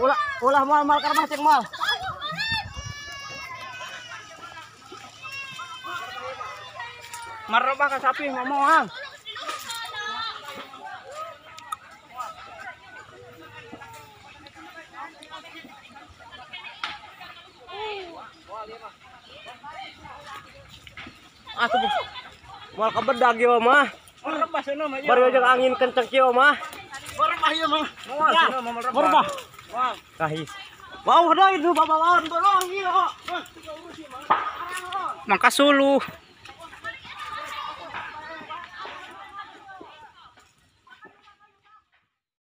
Ulah ulah mal mal karma cek mal. Marah ka sapi ngomong ang. Ah. Mal kebedag yo mah. Baru aja angin kenceng kieu mah. Merubah. Kahis. Wow, ada itu bawa-bawaan dorong iya. Mangka sulu.